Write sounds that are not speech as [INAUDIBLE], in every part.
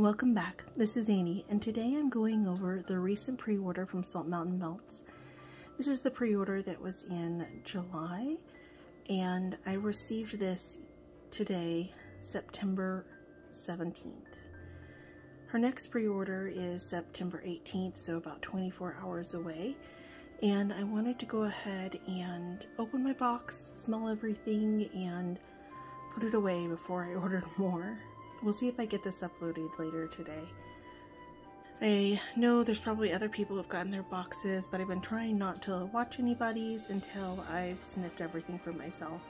Welcome back. This is Annie, and today I'm going over the recent pre-order from Salt Mountain Melts. This is the pre-order that was in July, and I received this today, September 17th. Her next pre-order is September 18th, so about 24 hours away. And I wanted to go ahead and open my box, smell everything, and put it away before I [LAUGHS] ordered more. We'll see if I get this uploaded later today. I know there's probably other people who've gotten their boxes, but I've been trying not to watch anybody's until I've sniffed everything for myself.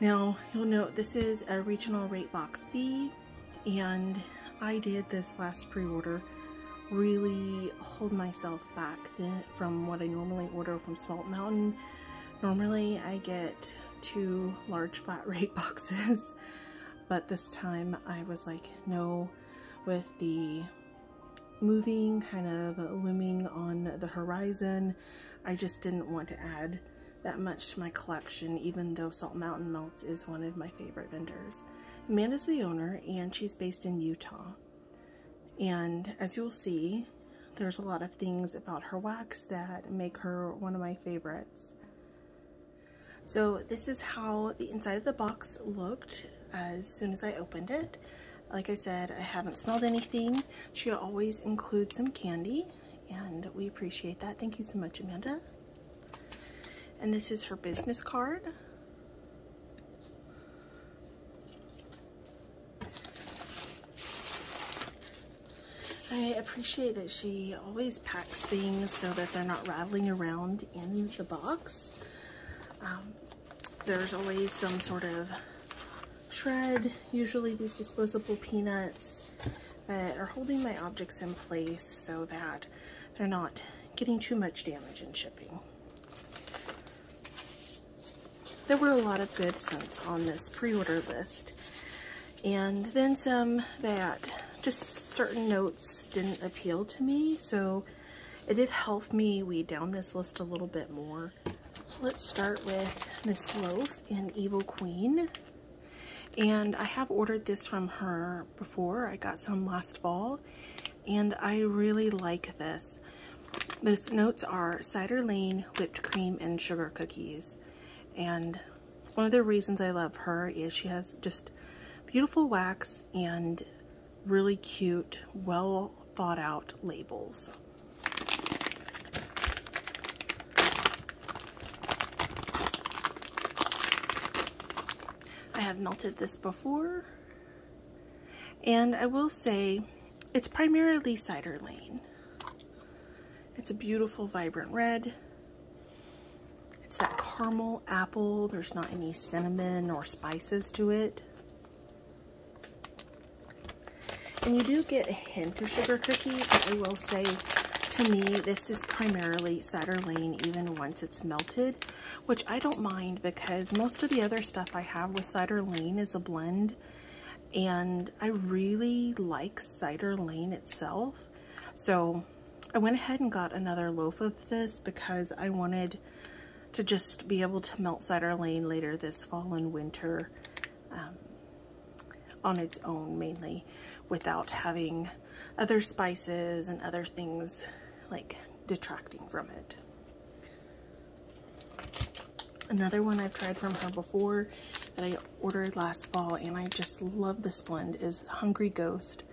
Now, you'll note this is a regional rate box B, and I did this last pre-order really hold myself back from what I normally order from Salt Mountain. Normally I get two large flat rate [LAUGHS] boxes but this time I was like, no, with the moving kind of looming on the horizon, I just didn't want to add that much to my collection, even though Salt Mountain Melts is one of my favorite vendors. Amanda's the owner, and she's based in Utah. And as you'll see, there's a lot of things about her wax that make her one of my favorites. So this is how the inside of the box looked as soon as I opened it. Like I said, I haven't smelled anything. She always includes some candy, and we appreciate that. Thank you so much, Amanda. And this is her business card. I appreciate that she always packs things so that they're not rattling around in the box. Um, there's always some sort of shred, usually these disposable peanuts that are holding my objects in place so that they're not getting too much damage in shipping. There were a lot of good scents on this pre-order list and then some that just certain notes didn't appeal to me so it did help me weed down this list a little bit more. Let's start with Miss Loaf in Evil Queen and I have ordered this from her before. I got some last fall and I really like this. The notes are cider lane, whipped cream, and sugar cookies. And one of the reasons I love her is she has just beautiful wax and really cute, well thought out labels. Have melted this before. And I will say, it's primarily Cider Lane. It's a beautiful, vibrant red. It's that caramel apple. There's not any cinnamon or spices to it. And you do get a hint of sugar cookie, but I will say, to me, this is primarily Cider Lane even once it's melted which I don't mind because most of the other stuff I have with Cider Lane is a blend and I really like Cider Lane itself. So I went ahead and got another loaf of this because I wanted to just be able to melt Cider Lane later this fall and winter um, on its own mainly without having other spices and other things like detracting from it. Another one I've tried from her before that I ordered last fall and I just love this blend is Hungry Ghost.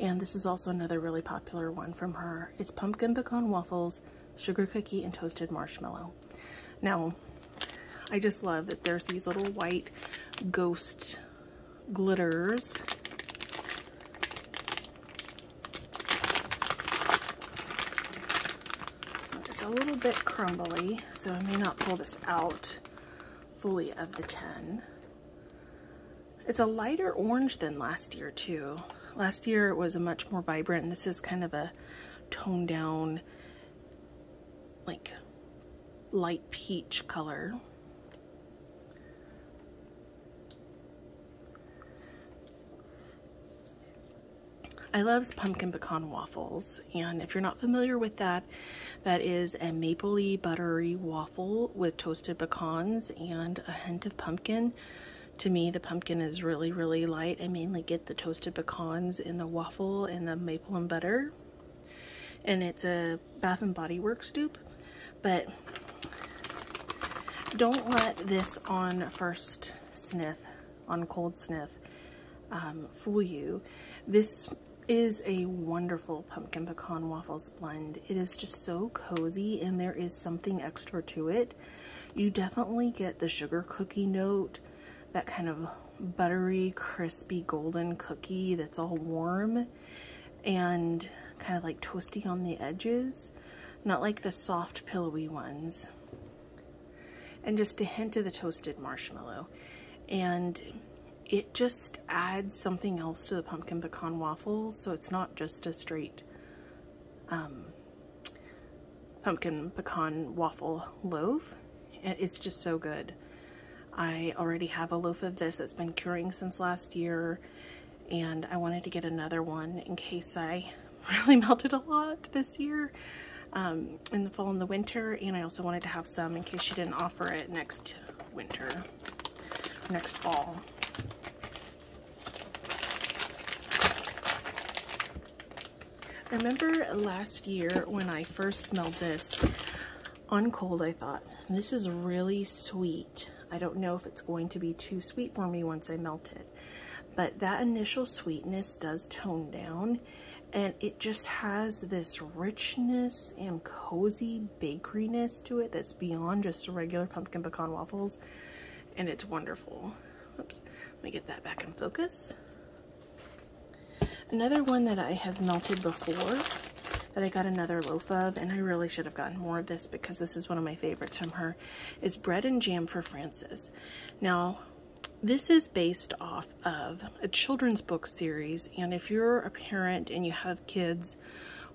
And this is also another really popular one from her. It's pumpkin pecan waffles, sugar cookie, and toasted marshmallow. Now, I just love that there's these little white ghost glitters a little bit crumbly, so I may not pull this out fully of the 10. It's a lighter orange than last year too. Last year it was a much more vibrant and this is kind of a toned down like light peach color. I love pumpkin pecan waffles, and if you're not familiar with that, that is a mapley buttery waffle with toasted pecans and a hint of pumpkin. to me, the pumpkin is really, really light. I mainly get the toasted pecans in the waffle and the maple and butter. And it's a Bath and Body Works dupe. But don't let this on first sniff, on cold sniff, um, fool you. This is a wonderful pumpkin pecan waffles blend. It is just so cozy and there is something extra to it. You definitely get the sugar cookie note, that kind of buttery, crispy, golden cookie that's all warm and kind of like toasty on the edges, not like the soft pillowy ones. And just a hint of the toasted marshmallow. And it just adds something else to the pumpkin pecan waffles so it's not just a straight um, pumpkin pecan waffle loaf. It's just so good. I already have a loaf of this that's been curing since last year and I wanted to get another one in case I [LAUGHS] really melted a lot this year um, in the fall and the winter and I also wanted to have some in case she didn't offer it next winter next fall I remember last year when I first smelled this on cold, I thought, this is really sweet. I don't know if it's going to be too sweet for me once I melt it. But that initial sweetness does tone down and it just has this richness and cozy bakeryness to it that's beyond just regular pumpkin pecan waffles and it's wonderful. Oops, let me get that back in focus. Another one that I have melted before that I got another loaf of, and I really should have gotten more of this because this is one of my favorites from her, is Bread and Jam for Frances. Now, this is based off of a children's book series, and if you're a parent and you have kids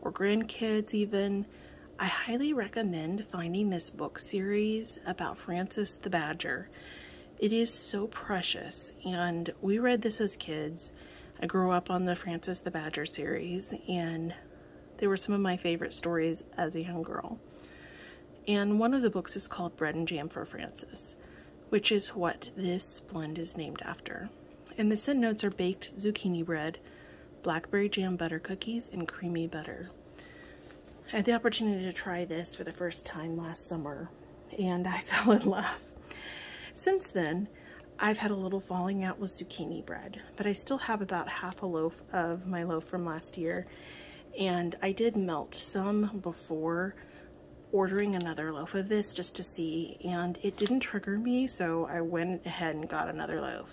or grandkids even, I highly recommend finding this book series about Frances the Badger. It is so precious, and we read this as kids, I grew up on the Frances the Badger series, and they were some of my favorite stories as a young girl. And one of the books is called Bread and Jam for Frances, which is what this blend is named after. And the scent notes are baked zucchini bread, blackberry jam butter cookies, and creamy butter. I had the opportunity to try this for the first time last summer, and I [LAUGHS] fell in love. Since then, I've had a little falling out with zucchini bread, but I still have about half a loaf of my loaf from last year. And I did melt some before ordering another loaf of this just to see, and it didn't trigger me, so I went ahead and got another loaf.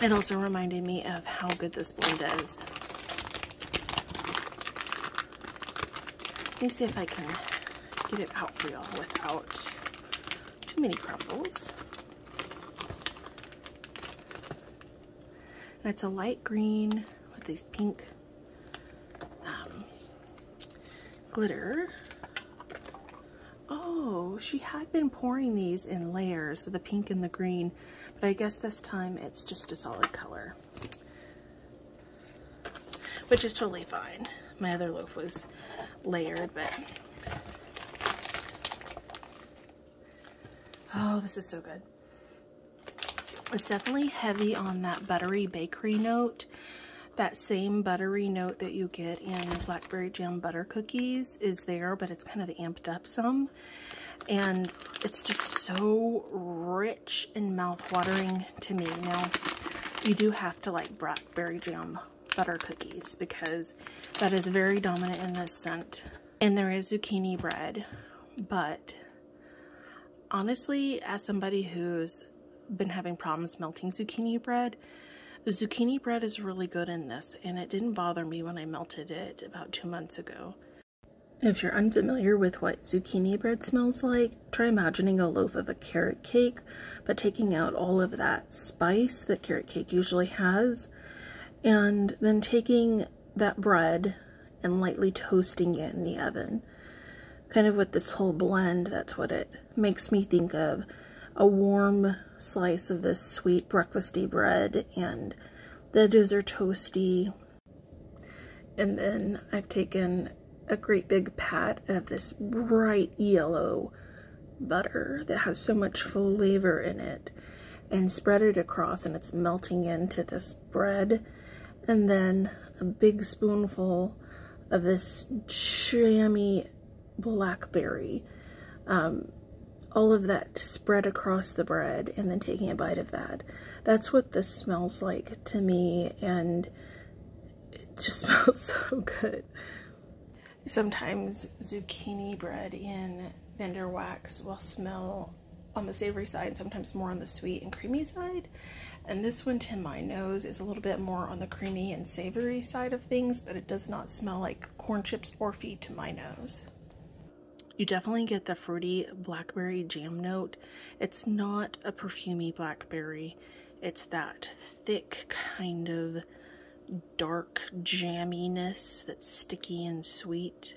It also reminded me of how good this blend is. Let me see if I can get it out for y'all without too many crumbles. And it's a light green with these pink um, glitter. Oh, she had been pouring these in layers, the pink and the green, but I guess this time it's just a solid color, which is totally fine. My other loaf was layered, but oh, this is so good. It's definitely heavy on that buttery bakery note. That same buttery note that you get in blackberry jam butter cookies is there, but it's kind of amped up some. And it's just so rich and mouth-watering to me. Now, you do have to like blackberry jam butter cookies because that is very dominant in this scent. And there is zucchini bread, but honestly, as somebody who's been having problems melting zucchini bread. The zucchini bread is really good in this, and it didn't bother me when I melted it about two months ago. If you're unfamiliar with what zucchini bread smells like, try imagining a loaf of a carrot cake, but taking out all of that spice that carrot cake usually has, and then taking that bread and lightly toasting it in the oven. Kind of with this whole blend, that's what it makes me think of a warm slice of this sweet breakfasty bread and the edges are toasty. And then I've taken a great big pat of this bright yellow butter that has so much flavor in it. and spread it across and it's melting into this bread. And then a big spoonful of this jammy blackberry. Um, all of that spread across the bread and then taking a bite of that. That's what this smells like to me and it just [LAUGHS] smells so good. Sometimes zucchini bread in vendor wax will smell on the savory side, sometimes more on the sweet and creamy side. And this one to my nose is a little bit more on the creamy and savory side of things, but it does not smell like corn chips or feed to my nose. You definitely get the fruity blackberry jam note. It's not a perfumy blackberry. It's that thick kind of dark jamminess that's sticky and sweet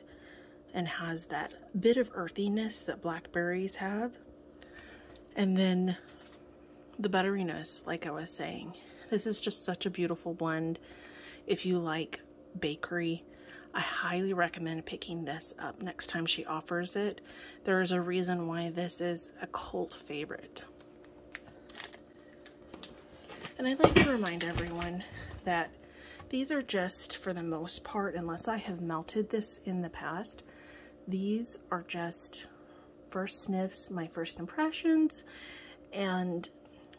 and has that bit of earthiness that blackberries have. And then the butteriness, like I was saying. This is just such a beautiful blend. If you like bakery, I highly recommend picking this up next time she offers it. There is a reason why this is a cult favorite. And I'd like to remind everyone that these are just, for the most part, unless I have melted this in the past, these are just first sniffs, my first impressions, and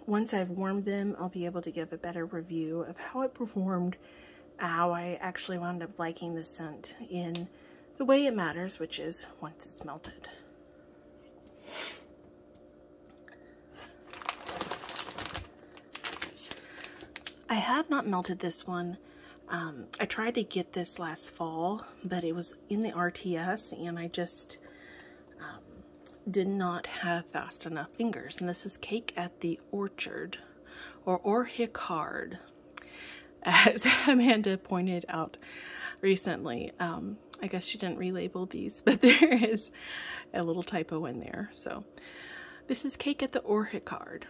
once I've warmed them, I'll be able to give a better review of how it performed, how I actually wound up liking the scent in the way it matters, which is once it's melted. I have not melted this one. Um, I tried to get this last fall, but it was in the RTS and I just um, did not have fast enough fingers. And this is Cake at the Orchard or Orchicard, as [LAUGHS] Amanda pointed out recently. Um, I guess she didn't relabel these, [LAUGHS] but there is a little typo in there. So this is Cake at the Orchicard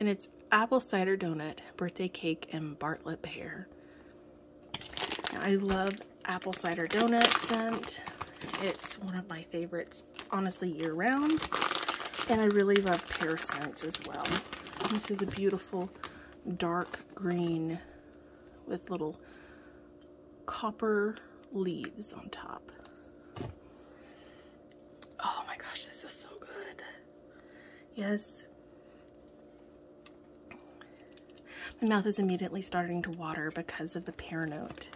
and it's apple cider donut, birthday cake, and Bartlett pear. I love apple cider donut scent. It's one of my favorites, honestly, year round. And I really love pear scents as well. This is a beautiful dark green with little copper leaves on top. Oh my gosh, this is so good. Yes, My mouth is immediately starting to water because of the pear note.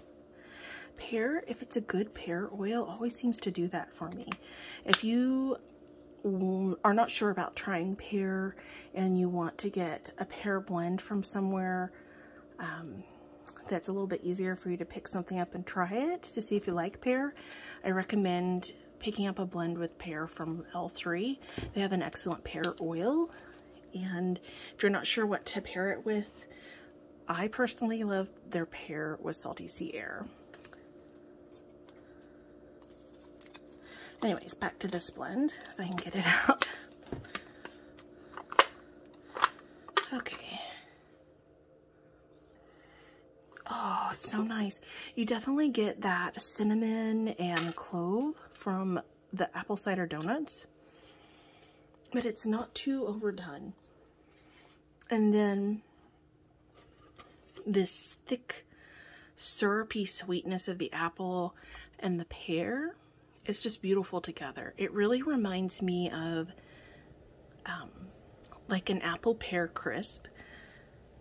Pear, if it's a good pear oil, always seems to do that for me. If you are not sure about trying pear and you want to get a pear blend from somewhere um, that's a little bit easier for you to pick something up and try it to see if you like pear, I recommend picking up a blend with pear from L3. They have an excellent pear oil and if you're not sure what to pair it with, I personally love their pear with salty sea air. Anyways, back to this blend, if I can get it [LAUGHS] out. Okay. Oh, it's so nice. You definitely get that cinnamon and clove from the apple cider donuts, but it's not too overdone. And then this thick syrupy sweetness of the apple and the pear is just beautiful together. It really reminds me of um, like an apple pear crisp.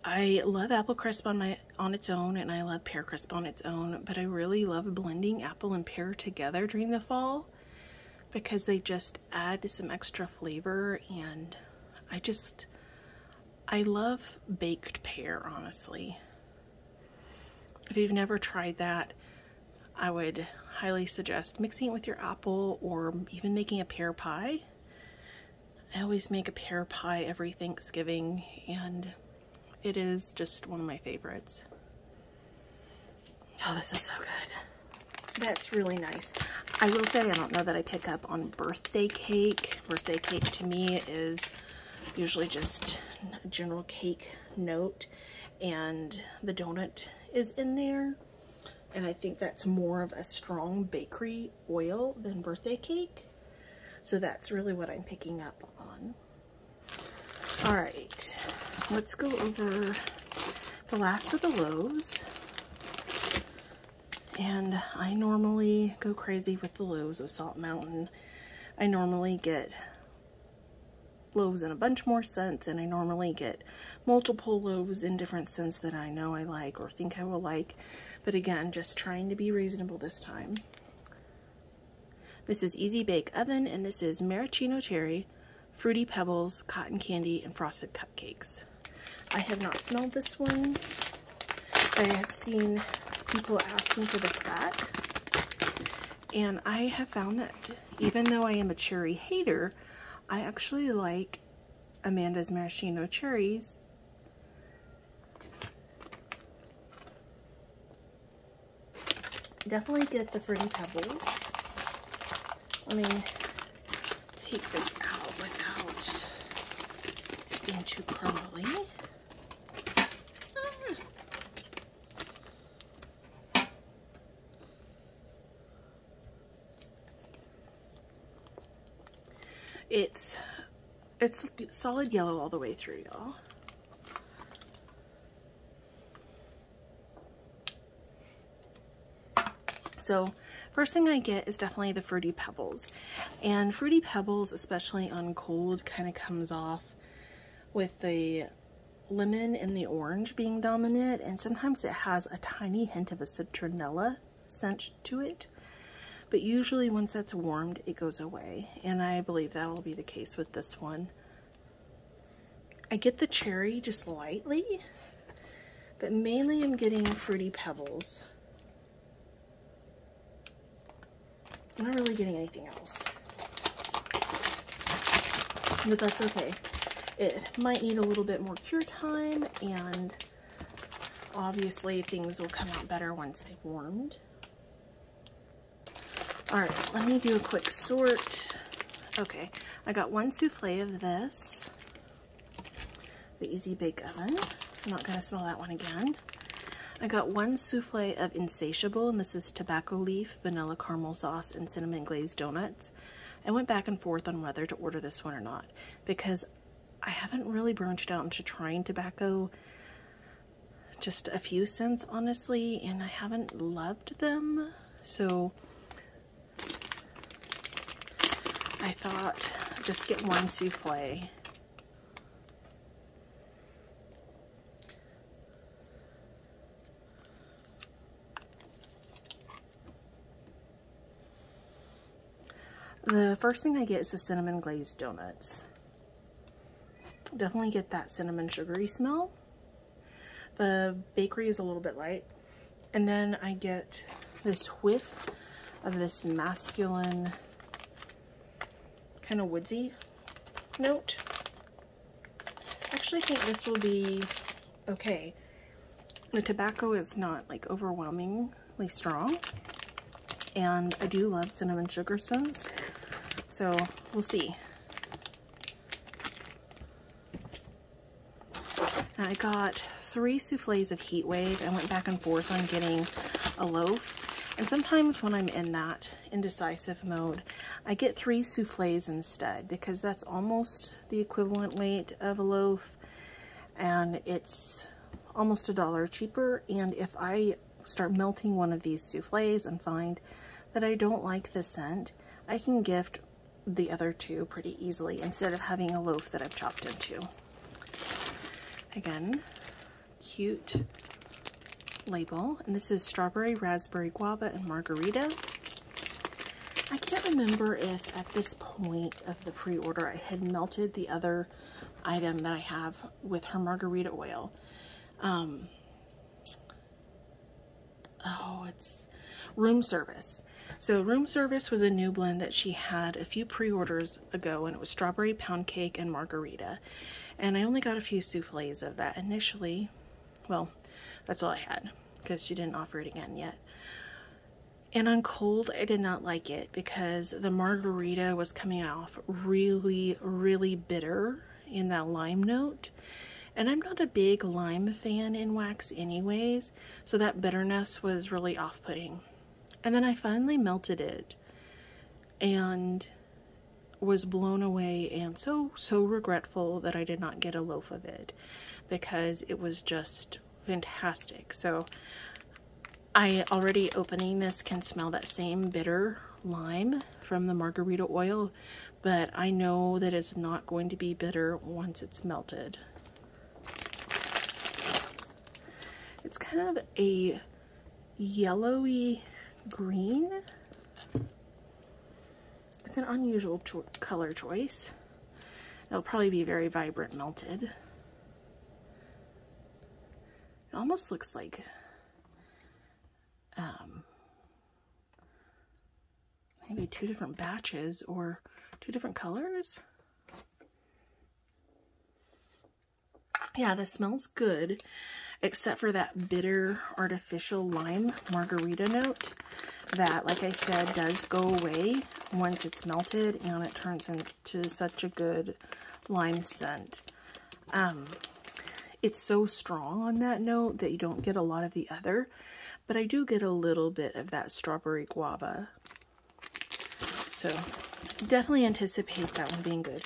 I love apple crisp on my on its own and I love pear crisp on its own, but I really love blending apple and pear together during the fall because they just add some extra flavor and I just I love baked pear honestly. If you've never tried that, I would highly suggest mixing it with your apple or even making a pear pie. I always make a pear pie every Thanksgiving and it is just one of my favorites. Oh, this is so good. That's really nice. I will say I don't know that I pick up on birthday cake. Birthday cake to me is usually just a general cake note and the donut is in there. And I think that's more of a strong bakery oil than birthday cake. So that's really what I'm picking up on. All right, let's go over the last of the loaves. And I normally go crazy with the loaves of Salt Mountain. I normally get loaves in a bunch more scents and I normally get multiple loaves in different scents that I know I like or think I will like. But again, just trying to be reasonable this time. This is Easy Bake Oven and this is Maraschino Cherry, Fruity Pebbles, Cotton Candy, and Frosted Cupcakes. I have not smelled this one. I had seen people asking for this back. And I have found that even though I am a cherry hater, I actually like Amanda's maraschino cherries. Definitely get the Fruity Pebbles. Let me take this out without being too crumbly. It's it's solid yellow all the way through, y'all. So first thing I get is definitely the Fruity Pebbles. And Fruity Pebbles, especially on cold, kind of comes off with the lemon and the orange being dominant. And sometimes it has a tiny hint of a citronella scent to it. But usually once that's warmed, it goes away. And I believe that will be the case with this one. I get the cherry just lightly, but mainly I'm getting fruity pebbles. I'm not really getting anything else. But that's okay. It might need a little bit more cure time and obviously things will come out better once they've warmed. All right, let me do a quick sort. Okay, I got one souffle of this, the Easy Bake Oven. I'm not gonna smell that one again. I got one souffle of Insatiable, and this is tobacco leaf, vanilla caramel sauce, and cinnamon glazed donuts. I went back and forth on whether to order this one or not because I haven't really branched out into trying tobacco just a few scents, honestly, and I haven't loved them. So I thought just get one souffle. The first thing I get is the cinnamon glazed donuts. Definitely get that cinnamon sugary smell. The bakery is a little bit light. And then I get this whiff of this masculine kind of woodsy note. I actually think this will be okay. The tobacco is not like overwhelmingly strong. And I do love cinnamon sugar scents. So we'll see. I got three souffles of Heat Wave. I went back and forth on getting a loaf. And sometimes when I'm in that indecisive mode, I get three souffles instead because that's almost the equivalent weight of a loaf and it's almost a dollar cheaper. And if I start melting one of these souffles and find that I don't like the scent, I can gift the other two pretty easily instead of having a loaf that I've chopped into. Again, cute label. And this is strawberry, raspberry, guava, and margarita. I can't remember if at this point of the pre-order I had melted the other item that I have with her margarita oil. Um, oh, it's room service. So room service was a new blend that she had a few pre-orders ago and it was strawberry pound cake and margarita. And I only got a few souffles of that initially. Well, that's all I had because she didn't offer it again yet. And on cold, I did not like it because the margarita was coming off really, really bitter in that lime note. And I'm not a big lime fan in wax anyways, so that bitterness was really off-putting. And then I finally melted it and was blown away and so, so regretful that I did not get a loaf of it because it was just fantastic. So I already opening this can smell that same bitter lime from the margarita oil, but I know that it's not going to be bitter once it's melted. It's kind of a yellowy green. It's an unusual cho color choice. It'll probably be very vibrant melted. It almost looks like um, maybe two different batches or two different colors. Yeah, this smells good, except for that bitter artificial lime margarita note that, like I said, does go away once it's melted and it turns into such a good lime scent. Um, it's so strong on that note that you don't get a lot of the other, but I do get a little bit of that strawberry guava. So definitely anticipate that one being good.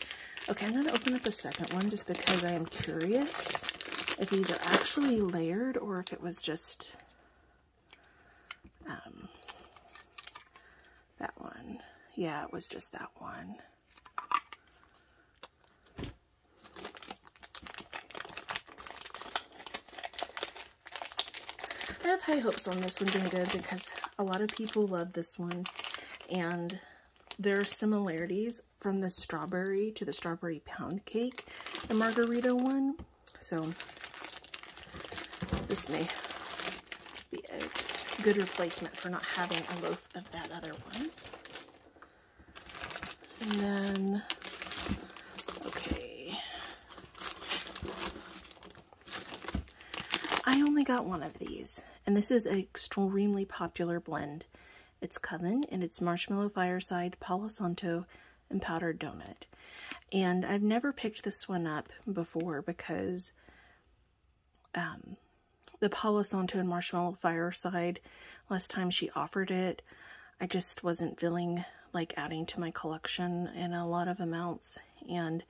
Okay, I'm going to open up the second one just because I am curious if these are actually layered or if it was just um, that one. Yeah, it was just that one. I have high hopes on this one being good because a lot of people love this one and there are similarities from the strawberry to the strawberry pound cake, the margarita one. So this may be a good replacement for not having a loaf of that other one. And then, okay. I only got one of these, and this is an extremely popular blend. It's Coven, and it's Marshmallow Fireside, Palo Santo, and Powdered Donut. And I've never picked this one up before because um, the Palo Santo and Marshmallow Fireside, last time she offered it, I just wasn't feeling like adding to my collection in a lot of amounts. And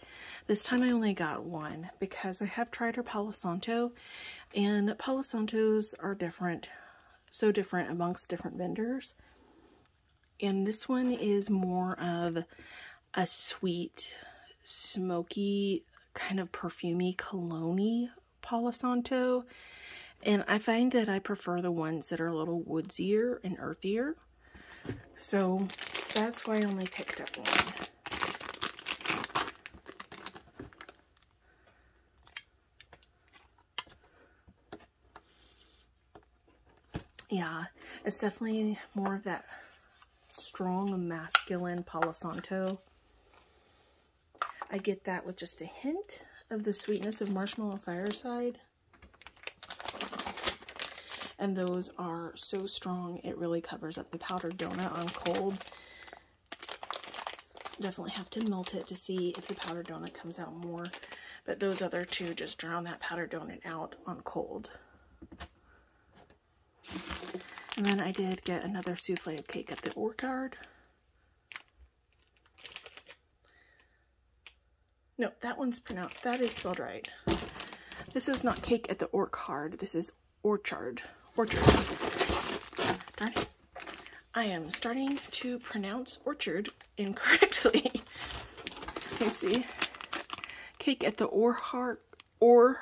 this time I only got one because I have tried her Palo Santo and Palo Santos are different, so different amongst different vendors. And this one is more of a sweet, smoky, kind of perfumy cologne Palo Santo. And I find that I prefer the ones that are a little woodsier and earthier. So that's why I only picked up one. Yeah, it's definitely more of that strong masculine Palo Santo. I get that with just a hint of the sweetness of Marshmallow Fireside. And those are so strong, it really covers up the powdered donut on cold. Definitely have to melt it to see if the powdered donut comes out more. But those other two just drown that powdered donut out on cold. And then I did get another souffle of cake at the Orchard. No, that one's pronounced, that is spelled right. This is not cake at the Orchard, this is orchard. Orchard. Darn it. I am starting to pronounce orchard incorrectly. [LAUGHS] Let me see. Cake at the Orchard, or,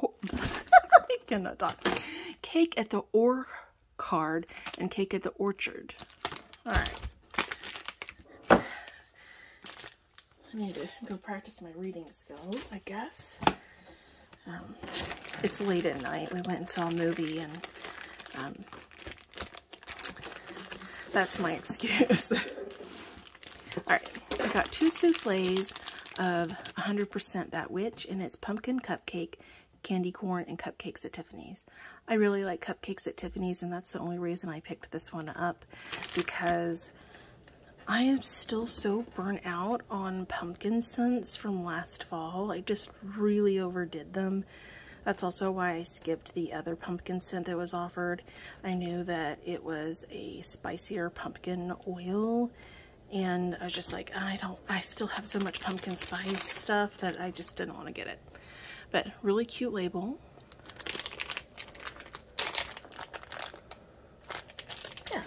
or [LAUGHS] I cannot talk. Cake at the Orchard card and cake at the orchard. All right. I need to go practice my reading skills, I guess. Um, it's late at night. We went and saw a movie and um, that's my [LAUGHS] excuse. All right, I got two souffles of 100% That Witch and it's pumpkin cupcake candy corn and cupcakes at Tiffany's. I really like cupcakes at Tiffany's and that's the only reason I picked this one up because I am still so burnt out on pumpkin scents from last fall. I just really overdid them. That's also why I skipped the other pumpkin scent that was offered. I knew that it was a spicier pumpkin oil and I was just like, I don't, I still have so much pumpkin spice stuff that I just didn't want to get it. But really cute label. Yeah.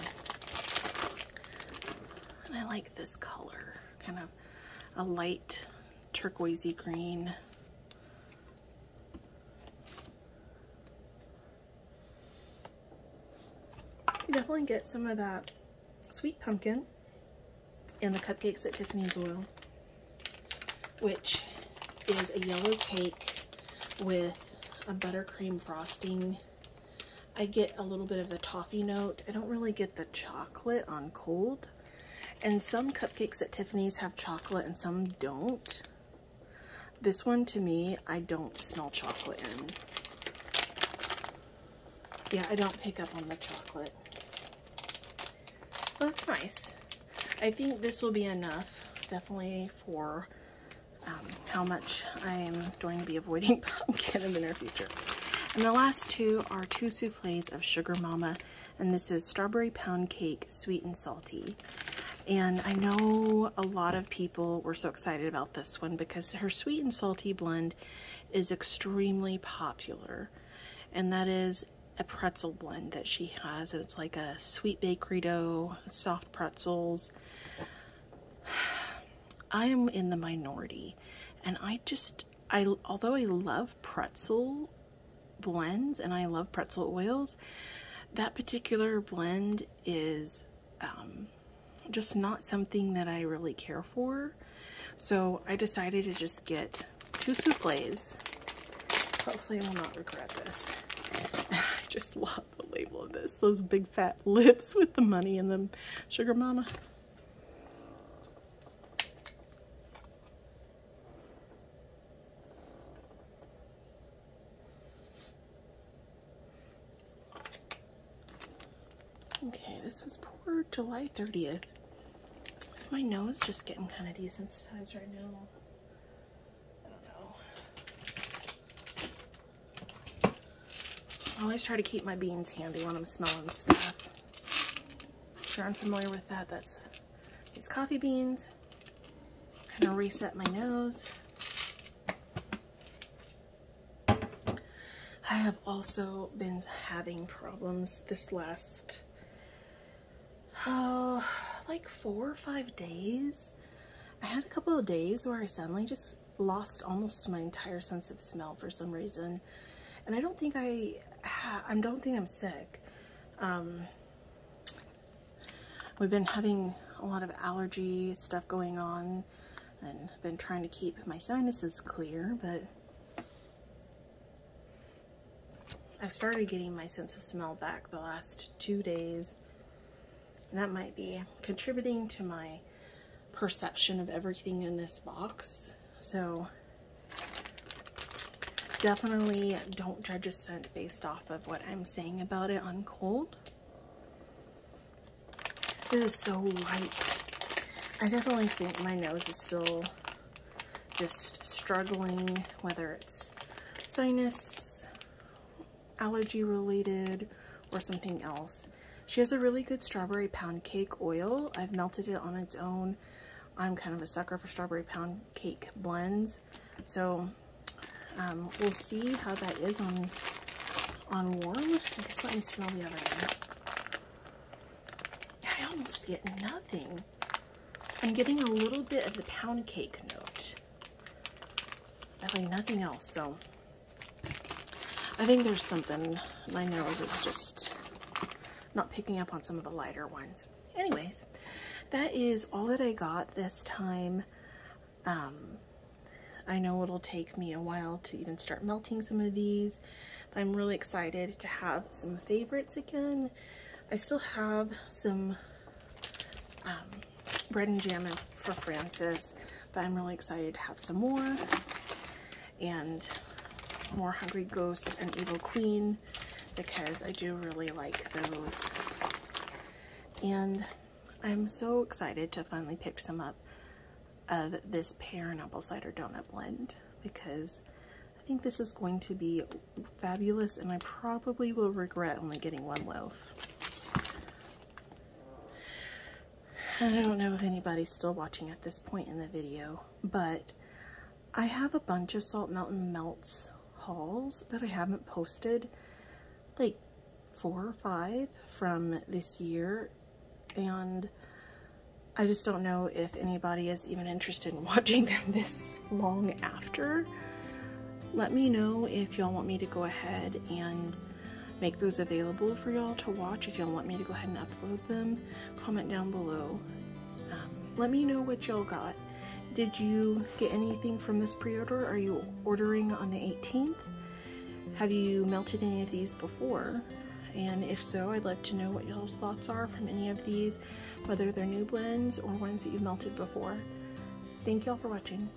And I like this color, kind of a light turquoisey green. You definitely get some of that sweet pumpkin in the cupcakes at Tiffany's Oil, which is a yellow cake with a buttercream frosting. I get a little bit of a toffee note. I don't really get the chocolate on cold. And some cupcakes at Tiffany's have chocolate and some don't. This one, to me, I don't smell chocolate in. Yeah, I don't pick up on the chocolate. That's nice. I think this will be enough, definitely, for um, how much I am going to be avoiding [LAUGHS] pumpkin in the near future. And the last two are two souffles of Sugar Momma, and this is Strawberry Pound Cake Sweet and Salty. And I know a lot of people were so excited about this one because her sweet and salty blend is extremely popular. And that is a pretzel blend that she has. It's like a sweet bakery dough, soft pretzels. I am in the minority and I just, I although I love pretzel blends and I love pretzel oils, that particular blend is um, just not something that I really care for. So I decided to just get two souffles. Hopefully I will not regret this. [LAUGHS] I just love the label of this. Those big fat lips with the money in them. Sugar Momma. Okay, this was poor July 30th. Is my nose just getting kind of desensitized right now? I don't know. I always try to keep my beans handy when I'm smelling stuff. If you're unfamiliar with that, that's these coffee beans. I'm gonna reset my nose. I have also been having problems this last oh, like four or five days. I had a couple of days where I suddenly just lost almost my entire sense of smell for some reason. And I don't think I, I don't think I'm sick. Um, we've been having a lot of allergy stuff going on and been trying to keep my sinuses clear, but I started getting my sense of smell back the last two days that might be contributing to my perception of everything in this box. So definitely don't judge a scent based off of what I'm saying about it on cold. This is so light. I definitely think my nose is still just struggling, whether it's sinus, allergy related, or something else. She has a really good strawberry pound cake oil. I've melted it on its own. I'm kind of a sucker for strawberry pound cake blends. So um, we'll see how that is on, on warm. I guess let me smell the other one. I almost get nothing. I'm getting a little bit of the pound cake note. Definitely nothing else, so I think there's something. My nose is just not picking up on some of the lighter ones. Anyways, that is all that I got this time. Um, I know it'll take me a while to even start melting some of these, but I'm really excited to have some favorites again. I still have some um, bread and jam for Frances, but I'm really excited to have some more. And more Hungry Ghost and Evil Queen because I do really like those. And I'm so excited to finally pick some up of this pear and apple cider donut blend because I think this is going to be fabulous and I probably will regret only getting one loaf. I don't know if anybody's still watching at this point in the video, but I have a bunch of Salt Mountain Melts hauls that I haven't posted, like four or five from this year, and I just don't know if anybody is even interested in [LAUGHS] watching them this long after. Let me know if y'all want me to go ahead and make those available for y'all to watch. If y'all want me to go ahead and upload them, comment down below. Um, let me know what y'all got. Did you get anything from this pre-order? Are you ordering on the 18th? Have you melted any of these before? And if so, I'd like to know what y'all's thoughts are from any of these, whether they're new blends or ones that you've melted before. Thank y'all for watching.